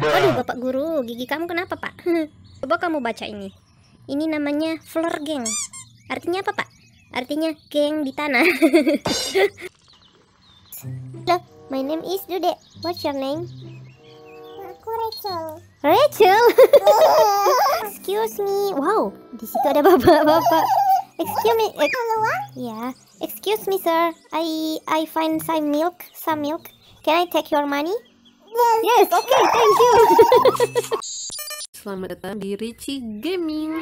Aduh, Bapak Guru, gigi kamu kenapa, Pak? Coba kamu baca ini. Ini namanya floor gang. Artinya apa, Pak? Artinya geng di tanah. Halo, my name is Dude. What's your name? Aku Rachel. Rachel. Excuse me. Wow, di situ ada bapak-bapak. Excuse me. eh, Wak. yeah. Excuse me, sir. I I find some milk. Some milk. Can I take your money? Yes. Yes. Okay. Thank you. Selamat datang di Richie Gaming.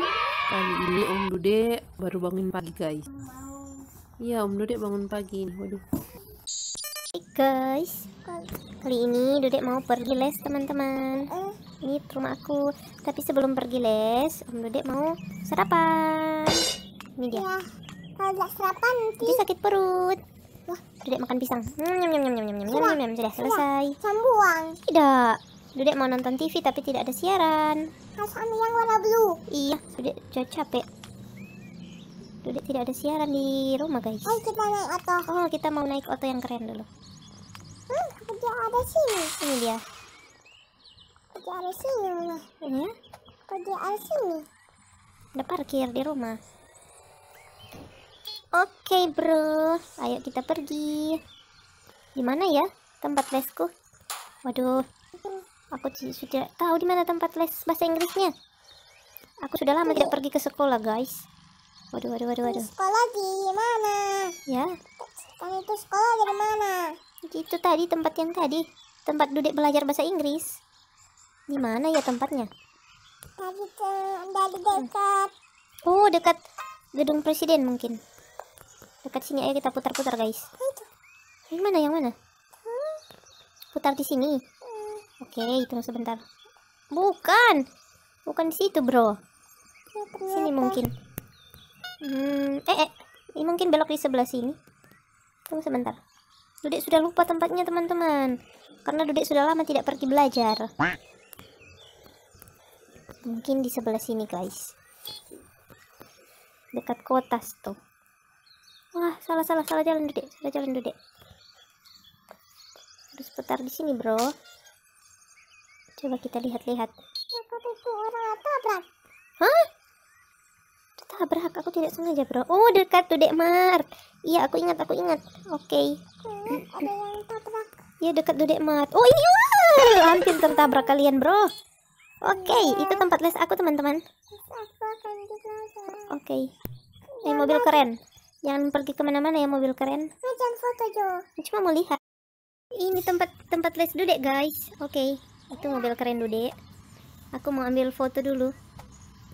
Kali ini Om Dude baru bangun pagi guys. Iya Om Dude bangun pagi nih. Waduh. Hai guys, kali ini Dudek mau pergi les teman-teman. Ini rumah aku. Tapi sebelum pergi les, Om Dudek mau sarapan. Ini dia. ya. Kalau sarapan nanti Jadi sakit perut. Dedek makan pisang. Hmm, nyam nyam nyam nyam nyam nyam nyam nyam sudah selesai. Sambuang. Tidak. Dedek mau nonton TV tapi tidak ada siaran. harus ambil yang warna blue. Iya, Dedek capek. Dedek tidak ada siaran di rumah, guys. Oh, kita naik oto. Oh, kita mau naik oto yang keren dulu. Hmm, ada ada sini. Ini dia. Kerja ada sini, Ini ya? Kerja ada sini. Ada parkir di rumah. Oke bro, ayo kita pergi. Di mana ya tempat lesku? Waduh, aku sudah tahu di mana tempat les bahasa Inggrisnya. Aku sudah lama tidak pergi ke sekolah guys. Waduh, waduh, waduh, waduh. Sekolah di mana? Ya, Kan itu sekolah dari mana? itu tadi tempat yang tadi, tempat duduk belajar bahasa Inggris. Di mana ya tempatnya? Tadi dari dekat. Oh, dekat gedung presiden mungkin. Dekat sini ayo kita putar-putar guys. Yang mana yang mana? Putar di sini. Oke, tunggu sebentar. Bukan. Bukan di situ, Bro. Sini mungkin. Hmm, eh, eh. Ini mungkin belok di sebelah sini. Tunggu sebentar. Dudek sudah lupa tempatnya, teman-teman. Karena Dudek sudah lama tidak pergi belajar. Mungkin di sebelah sini, guys. Dekat kotas tuh. Wah, salah salah salah jalan Dudek. Salah jalan Dudek. Harus putar di sini, Bro. Coba kita lihat-lihat. Itu orang tabrak? Hah? Tabrak aku tidak sengaja bro. Oh dekat tuh Dek Mart. Iya aku ingat aku ingat. Oke. Ada yang tabrak. Iya dekat tuh Dek Mart. Oh ini wah, hampir tertabrak kalian bro. Oke itu tempat les aku teman-teman. Aku. Oke. Eh mobil keren. Jangan pergi ke mana-mana ya mobil keren. Nah, jangan foto Jo. Cuma mau lihat. Ini tempat tempat les Dudek guys. Oke. Itu mobil keren Dudek. Aku mau ambil foto dulu.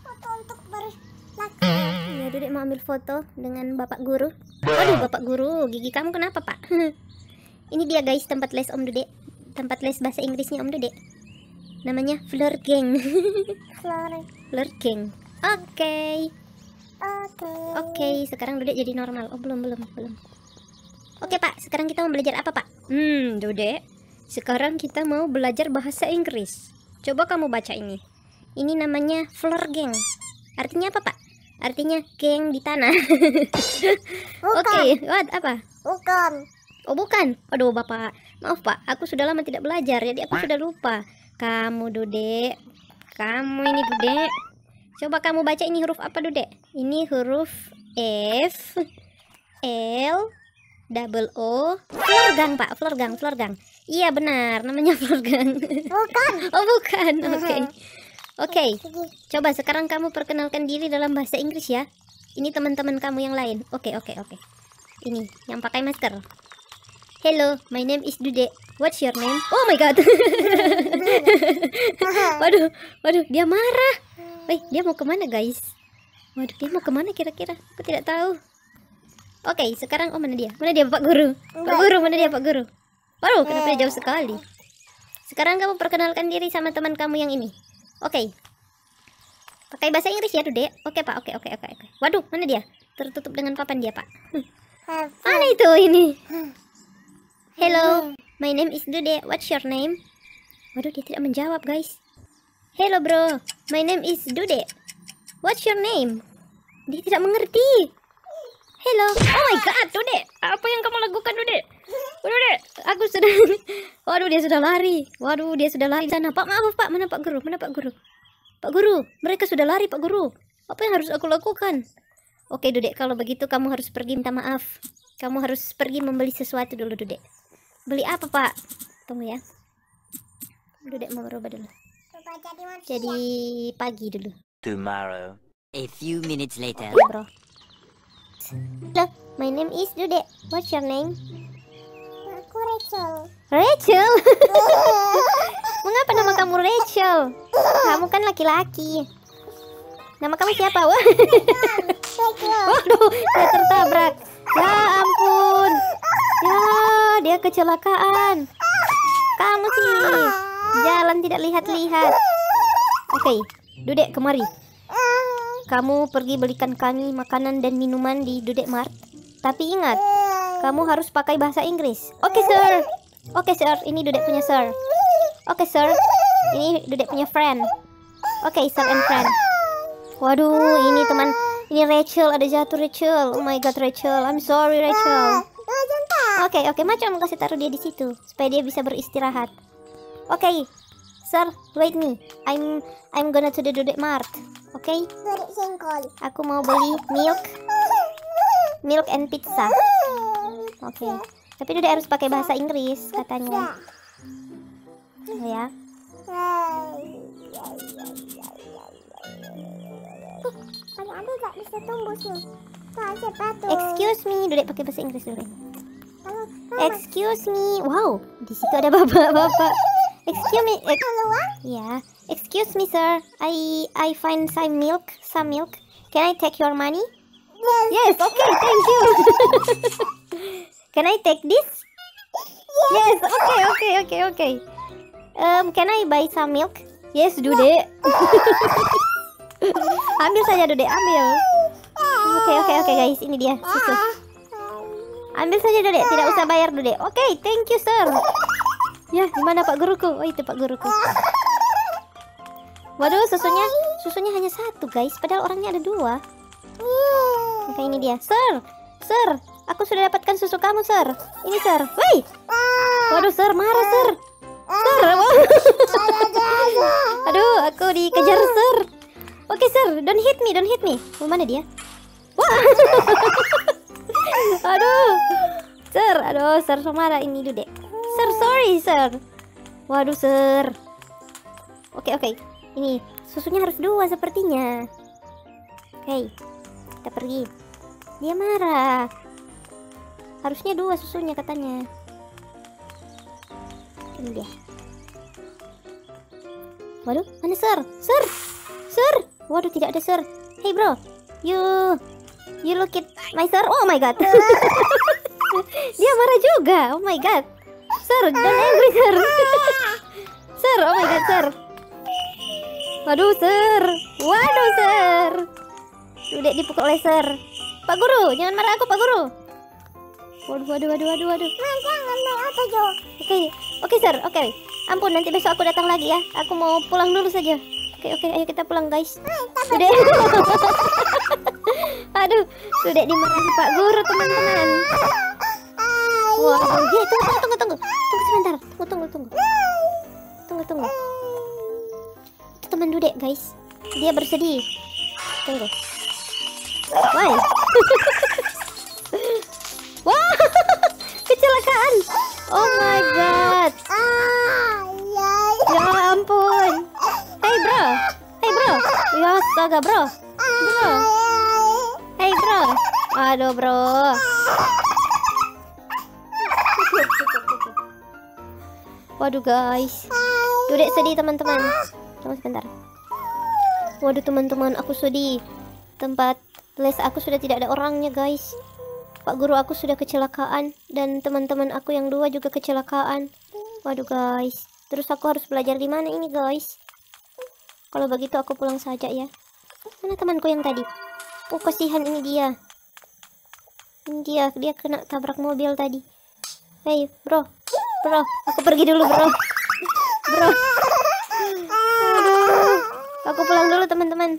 Foto untuk berlakon. Ya, Dudek mau ambil foto dengan Bapak Guru. Aduh, Bapak Guru, gigi kamu kenapa, Pak? Ini dia guys tempat les Om Dudek. Tempat les bahasa Inggrisnya Om Dudek. Namanya Floor Gang. Floor Gang. Oke. Oke. Oke, sekarang Dudek jadi normal. Oh, belum, belum, belum. Oke, Pak. Sekarang kita mau belajar apa, Pak? Hmm, Dudek. Sekarang kita mau belajar bahasa Inggris. Coba kamu baca ini. Ini namanya Floor Gang. Artinya apa, Pak? Artinya geng di tanah. Oke, Bukan. what apa? Bukan. Oh bukan. Aduh bapak, maaf pak, aku sudah lama tidak belajar, jadi aku sudah lupa. Kamu Dude, kamu ini Dude. Coba kamu baca ini huruf apa Dude? Ini huruf F, L, double O, florgang pak, florgang, florgang. Iya benar, namanya florgang. Bukan. oh bukan, oke. Oke, Pergi. coba sekarang kamu perkenalkan diri dalam bahasa Inggris ya. Ini teman-teman kamu yang lain. Oke, oke, oke. Ini yang pakai masker. Hello, my name is Dude. What's your name? Oh my god. waduh, waduh, dia marah. Wih, dia mau ke mana guys? Waduh, dia mau ke mana kira-kira? Aku tidak tahu. Oke, sekarang oh mana dia? Mana dia Pak Guru? Pak Enggak. Guru, mana dia Pak Guru? Waduh, kenapa dia jauh sekali? Sekarang kamu perkenalkan diri sama teman kamu yang ini. Oke. Pakai bahasa Inggris ya, Dude. Oke, Pak. Oke, oke, oke, oke. Waduh, mana dia? Tertutup dengan papan dia, Pak. Have Mana itu ini? Hello, my name is Dude. What's your name? Waduh, dia tidak menjawab, guys. Hello, bro. My name is Dude. What's your name? Dia tidak mengerti. Hello. Oh my god, Dude. Apa yang kamu lakukan, Dude? Waduh, dek, aku sudah. Waduh, dia sudah lari. Waduh, dia sudah lari sana. Pak, maaf, Pak. Mana Pak Guru? Mana Pak Guru? Pak Guru, mereka sudah lari, Pak Guru. Apa yang harus aku lakukan? Oke, Dudek, kalau begitu kamu harus pergi minta maaf. Kamu harus pergi membeli sesuatu dulu, Dudek. Beli apa, Pak? Tunggu ya. Dudek mau berubah dulu. Coba jadi manusia. Jadi pagi dulu. Tomorrow. A few minutes later. Bro. Hello, my name is Dudek. What's your name? Aku Rachel. Rachel. Mengapa nama kamu Rachel? Kamu kan laki-laki. Nama kamu siapa? Wah. Waduh, dia tertabrak. Ya ampun. Ya, dia kecelakaan. Kamu sih jalan tidak lihat-lihat. Oke, Dudek kemari. Kamu pergi belikan kami makanan dan minuman di Dudek Mart. Tapi ingat, kamu harus pakai bahasa Inggris. Oke, sir. Oke, sir. Ini Dudek punya sir. Oke, sir. Ini Dudek punya friend. Oke, sir and friend. Waduh, ini teman. Ini Rachel, ada jatuh Rachel. Oh my god, Rachel. I'm sorry, Rachel. Oke, oke, macam kasih taruh dia di situ supaya dia bisa beristirahat. Oke, sir, wait me. I'm I'm gonna to the Dudek Mart. Oke, singkol. aku mau beli milk, milk and pizza. Oke, tapi Dudek harus pakai bahasa Inggris katanya. Oh, ya. Bisa. Excuse me, Dudek pakai bahasa Inggris dulu. Excuse me. Wow, di situ ada bapak-bapak. Excuse me. ex- yeah. Excuse me, sir. I I find some milk. Some milk. Can I take your money? Yes. Okay. Thank you. can I take this? Yes. Okay. Okay. Okay. Okay. Um, can I buy some milk? Yes, Dude. ambil saja, Dude. Ambil. Oke, oke, oke, guys. Ini dia susu. Ambil saja, Dude. Tidak usah bayar, Dude. Oke, thank you, sir. Ya, di mana Pak Guruku? Oh, itu Pak Guruku. Waduh, susunya susunya hanya satu, guys. Padahal orangnya ada dua. Oke, ini dia. Sir, sir, aku sudah dapatkan susu kamu, sir. Ini, sir. Woi. Waduh, sir, marah, sir. Sir. Aduh, aku dikejar, sir. Oke, sir, don't hit me, don't hit me. Oh, mana dia? Wah. aduh. Sir, aduh, sir, marah ini dudek. Sir, sorry, sir. Waduh, sir. Oke, oke. Ini susunya harus dua sepertinya. Oke, kita pergi. Dia marah. Harusnya dua susunya katanya. Ini dia. Waduh, mana sir? Sir, sir. Waduh, tidak ada sir. Hey bro, you you look at my sir. Oh my god. Dia marah juga. Oh my god. Sir, don't angry sir. sir, oh my god sir. Waduh sir. Waduh sir. Udah dipukul oleh sir. Pak Guru, jangan marah aku Pak Guru. Waduh, waduh, waduh, waduh, waduh. Nah, jangan naik apa, Jo. Oke, oke sir, oke. Ampun, nanti besok aku datang lagi ya. Aku mau pulang dulu saja. Oke, oke, ayo kita pulang guys. Sudah. Aduh, sudah dimarahi Pak Guru teman-teman. Dia tunggu, tunggu, tunggu, tunggu, tunggu sebentar. Tunggu, tunggu, tunggu. Tunggu, tunggu. Itu teman Dudek guys. Dia bersedih. Tunggu. Why? Wah, kecelakaan. Oh my god. Ya ampun. Hey bro. Hey bro. Ya astaga bro. Bro. Hey bro. Aduh bro. Waduh guys. Dudek sedih teman-teman. Tunggu sebentar. Waduh teman-teman, aku sedih. Tempat les aku sudah tidak ada orangnya guys. Pak guru aku sudah kecelakaan dan teman-teman aku yang dua juga kecelakaan. Waduh guys, terus aku harus belajar di mana ini guys? Kalau begitu aku pulang saja ya. Mana temanku yang tadi? Oh kasihan ini dia. Ini dia, dia kena tabrak mobil tadi. Hei bro, bro, aku pergi dulu bro. Bro. Aduh, aku pulang dulu teman-teman.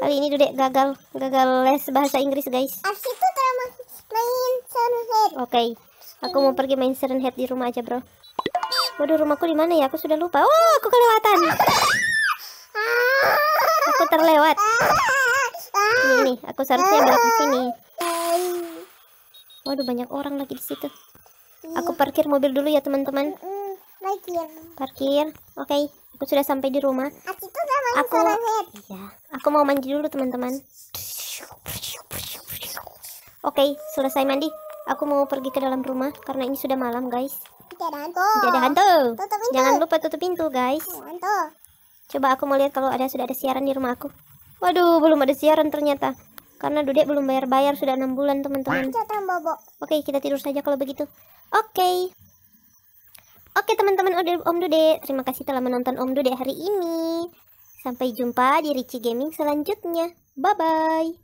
Kali ini Dudek gagal, gagal les bahasa Inggris guys. Main. Oke, Aku mau pergi main Serenhead di rumah aja, bro. Waduh, rumahku di mana ya? Aku sudah lupa. Oh, aku kelewatan. Aku terlewat. Ini, ini. Aku seharusnya belok ke sini. Waduh, banyak orang lagi di situ. Aku parkir mobil dulu ya, teman-teman. Ya. Parkir. Oke, aku sudah sampai di rumah. Aku. Iya, aku mau mandi dulu teman-teman. Oke, selesai mandi. Aku mau pergi ke dalam rumah karena ini sudah malam, guys. Tidak ada hantu. Tidak ada hantu. Tutup pintu. Jangan lupa tutup pintu, guys. Ada hantu. Coba aku mau lihat kalau ada sudah ada siaran di rumah aku. Waduh, belum ada siaran ternyata. Karena Dudek belum bayar-bayar sudah enam bulan, teman-teman. Oke, kita tidur saja kalau begitu. Oke. Oke, teman-teman Ode- Om Dude, terima kasih telah menonton Om Dude hari ini. Sampai jumpa di Richie Gaming selanjutnya. Bye-bye.